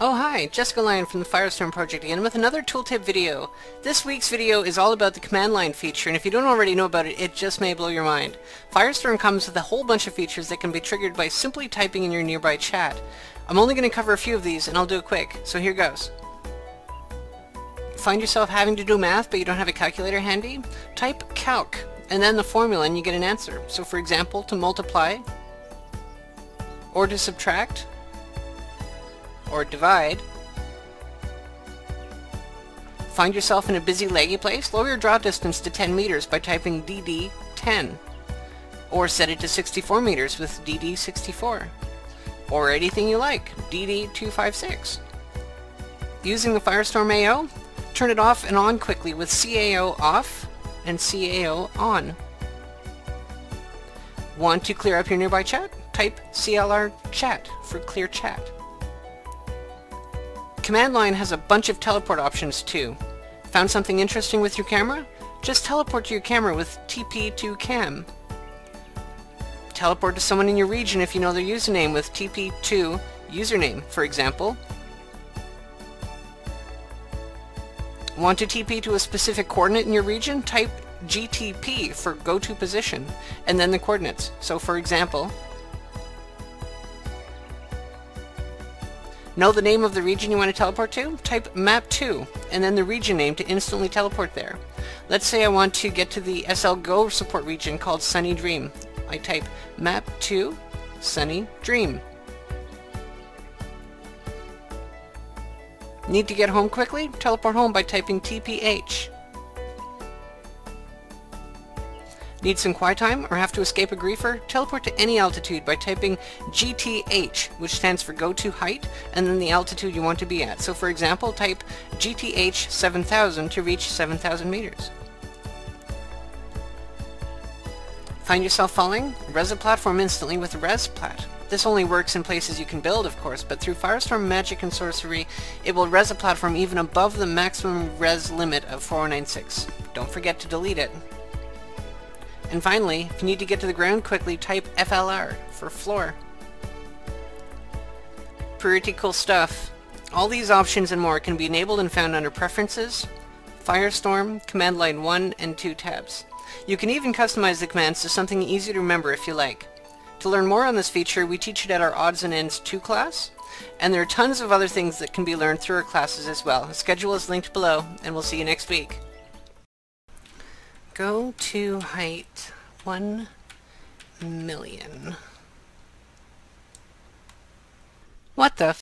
Oh hi, Jessica Lyon from the Firestorm Project again with another tooltip video. This week's video is all about the command line feature and if you don't already know about it, it just may blow your mind. Firestorm comes with a whole bunch of features that can be triggered by simply typing in your nearby chat. I'm only going to cover a few of these and I'll do it quick, so here goes. Find yourself having to do math but you don't have a calculator handy? Type calc and then the formula and you get an answer. So for example, to multiply or to subtract or divide. Find yourself in a busy laggy place? Lower your draw distance to 10 meters by typing DD 10. Or set it to 64 meters with DD 64. Or anything you like, DD 256. Using the Firestorm AO, turn it off and on quickly with CAO off and CAO on. Want to clear up your nearby chat? Type CLR chat for clear chat. Command line has a bunch of teleport options too. Found something interesting with your camera? Just teleport to your camera with TP2Cam. Teleport to someone in your region if you know their username with TP2 username, for example. Want to TP to a specific coordinate in your region? Type GTP for go to position, and then the coordinates. So for example, Know the name of the region you want to teleport to? Type map2 and then the region name to instantly teleport there. Let's say I want to get to the SL Go support region called Sunny Dream. I type map2 Sunny Dream. Need to get home quickly? Teleport home by typing TPH. Need some quiet time or have to escape a griefer? Teleport to any altitude by typing GTH, which stands for go to height, and then the altitude you want to be at. So for example, type GTH 7000 to reach 7000 meters. Find yourself falling? Rez a platform instantly with RezPlat. This only works in places you can build, of course, but through Firestorm magic and sorcery, it will rez a platform even above the maximum rez limit of 4096. Don't forget to delete it. And finally, if you need to get to the ground quickly, type FLR for floor. Pretty cool stuff. All these options and more can be enabled and found under Preferences, Firestorm, Command Line 1 and 2 tabs. You can even customize the commands to something easy to remember if you like. To learn more on this feature, we teach it at our Odds and Ends 2 class, and there are tons of other things that can be learned through our classes as well. The schedule is linked below, and we'll see you next week go to height 1 million. What the